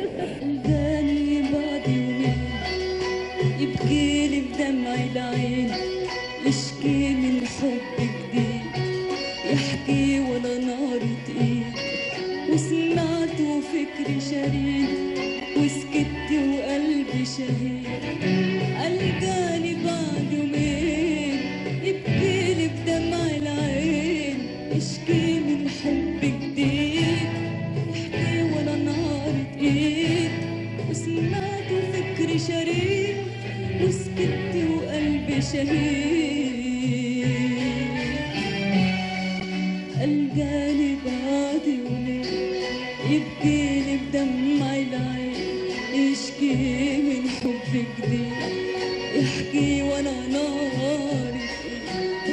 الجاني بعد العين. يشكي من حب جديد. يحكي ولا نار تقيل وسمعت وفكري شريد وسكت وقلبي شهيد وسمعت وفكري شريد وسكت وقلبي شهيد الجاني بعد يومين يبكي لي بدمع العين يشكي من حب جديد. يحكي وأنا نار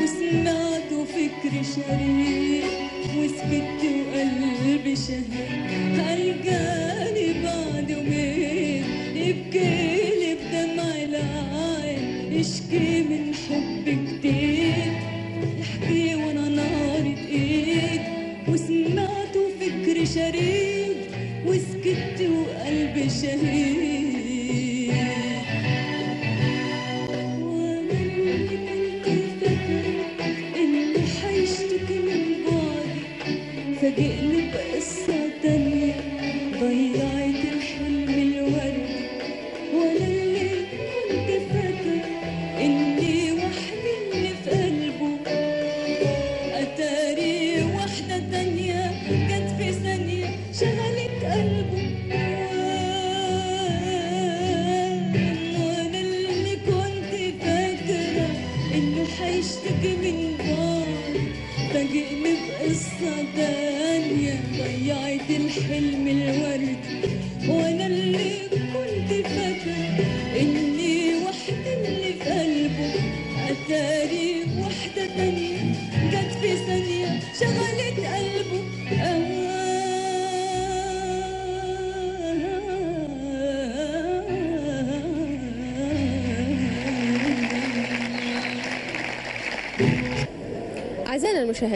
وسمعت فكري شريك وسكت وقلبي شهيد يشكي من حب جديد يحكي وأنا نار ايد وسمعت فكري شريد وسكت وقلبي شهيد. وأنا حيشتكي من فاجئني بقصة تانية ضيعت الحلم وأنا اللي كنت فاكرة إني اللي اتاري تانية جت في ثانية شغلت أعزائنا المشاهدين